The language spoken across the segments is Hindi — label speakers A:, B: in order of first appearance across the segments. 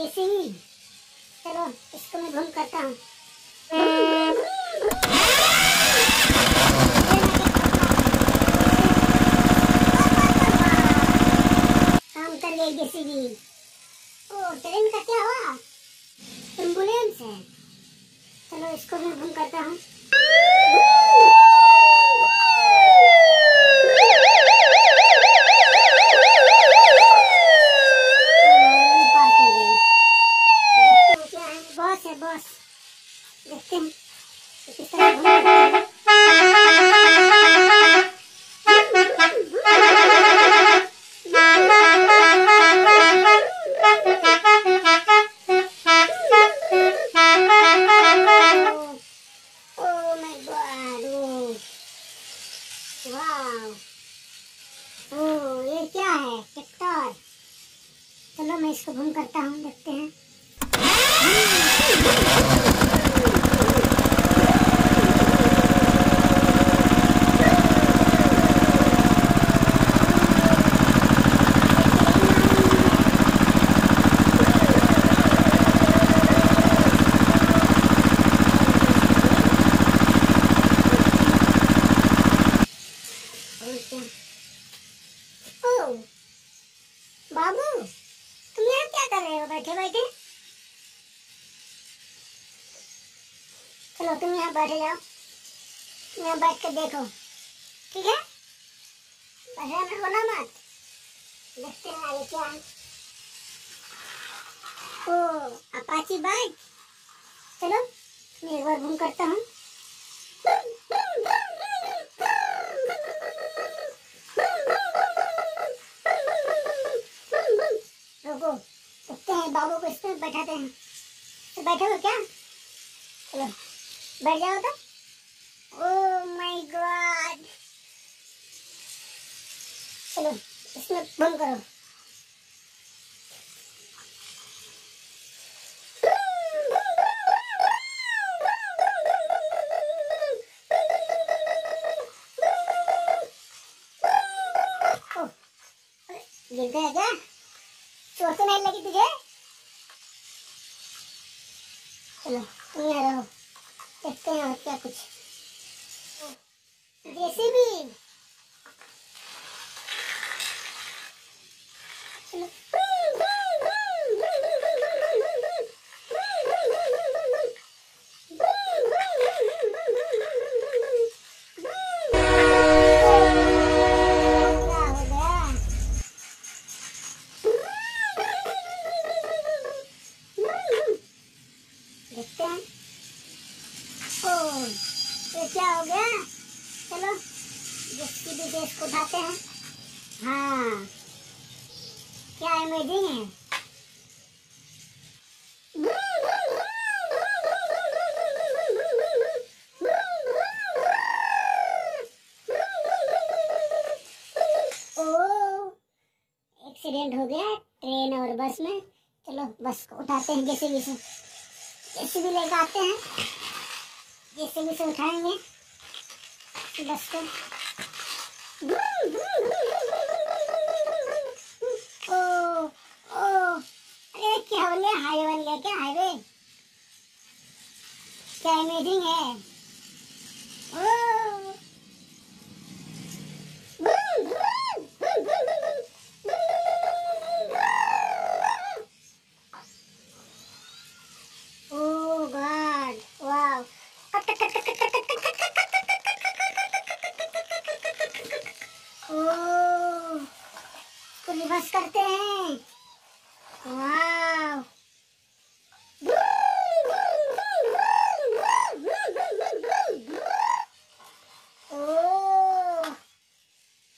A: जैसे ही। चलो, इसको मैं घूम करता हूँ। का क्या हुआ? एंबुलेंस है। चलो, इसको मैं घूम करता हूँ। चलो तुम यहाँ बैठ जाओ। यहाँ बैठ कर देखो। ठीक है? परेशान होना मत। देखते हैं आगे क्या ओ अपाची बाइक चलो, मैं एक बार घूम करता हूँ। रुको, देखते हैं बाबू को इसमें बैठाते हैं। तो बैठे हो क्या? चलो। बैठ जाओ तो। ओ माय गॉड चलो इसमें बंद करो। अरे, गिर गया तो नहीं लगी तुझे? चलो तुम यहाँ रहो देखते हैं क्या कुछ। जैसे चलो क्या हो गया देखते हैं ओ ये क्या हो गया? चलो, जिसकी भी देश को उठाते हैं। हाँ। क्या इमेजिंग है? एक्सीडेंट हो गया ट्रेन और बस में। चलो बस को उठाते हैं जैसे भी से जैसे भी लेकर आते हैं। जैसे भी से उठाएँगे। बस को ओ क्या बोले हाईवे क्या? हाईवे? क्या इमेजिंग है? रिवर्स करते हैं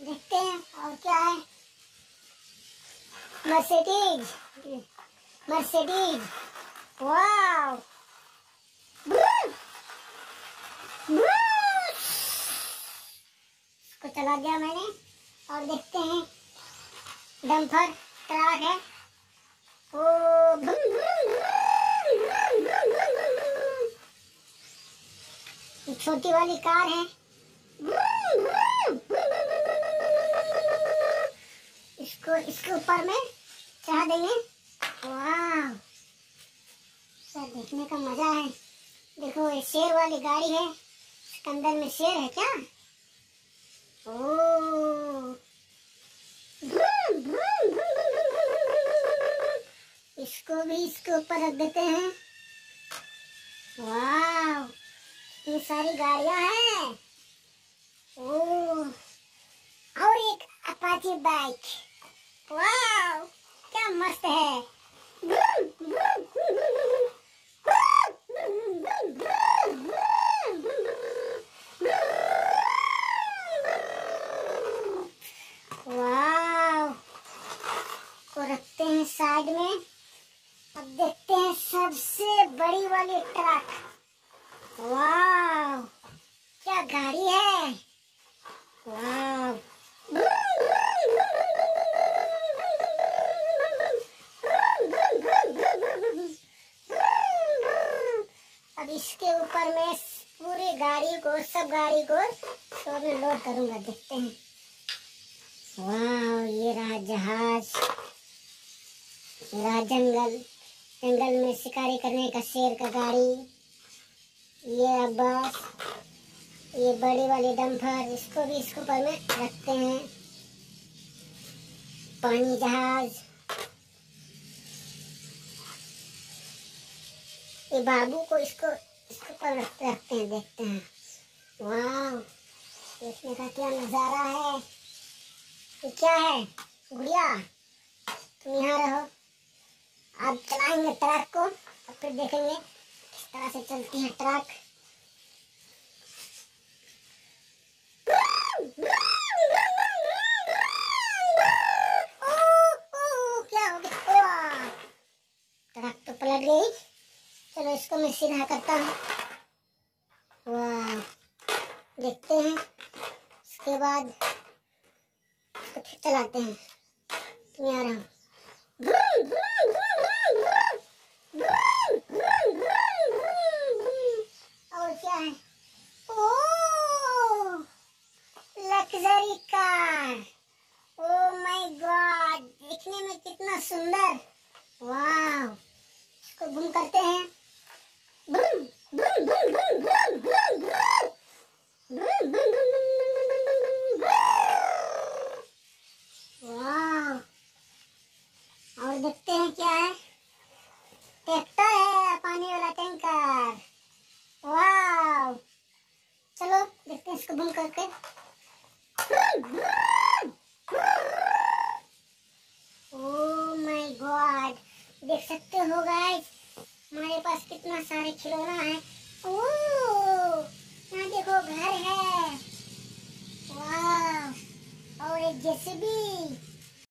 A: देखते हैं और क्या है? मर्सिडीज मर्सिडीज इसको चला दिया मैंने। और देखते हैं। डम्फर ट्रक है ओ ये छोटी वाली कार है इसको इसके ऊपर में चढ़ा देंगे वाह देखने का मज़ा है देखो ये शेर वाली गाड़ी है अंदर में शेर है क्या ओ इसको भी इसके ऊपर रख देते हैं। वाह इतनी सारी गाड़ियाँ हैं। ओ और एक अपाची बाइक वाह क्या मस्त है। वाह को रखते हैं साइड में। वाली ट्रक। वाह क्या गाड़ी है? अब इसके ऊपर मैं पूरी गाड़ी को, सब गाड़ी को मैं लोड करूँगा, देखते हैं। वाह ये रहा जहाज़। जंगल में शिकारी करने का शेर का गाड़ी। ये बस, ये बड़ी वाली डम्फर इसको भी इसके ऊपर में रखते हैं। पानी जहाज़। ये बाबू को इसको, इसके ऊपर रखते रखते हैं, देखते हैं। वाह देखने का क्या नज़ारा है। ये क्या है? गुड़िया, तुम यहाँ रहो। अब चलाएँगे ट्रक को और फिर देखेंगे किस तरह से चलती है ट्रक। हो! ट्रक तो पलट गई। चलो इसको मैं सीधा करता हूँ। देखते हैं। उसके बाद इसको चलाते हैं। यहाँ रहो और क्या है oh luxury car oh my God देखने में कितना सुंदर वाह इसको घूम करते हैं और देखते हैं क्या है ट्रैक्टर है पानी वाला टैंकर वाह चलो देखते हैं इसको करके सकते हो गाइस हमारे पास कितना सारे खिलौना है। ओ यहाँ देखो घर है। वाह, और एक जेसीबी।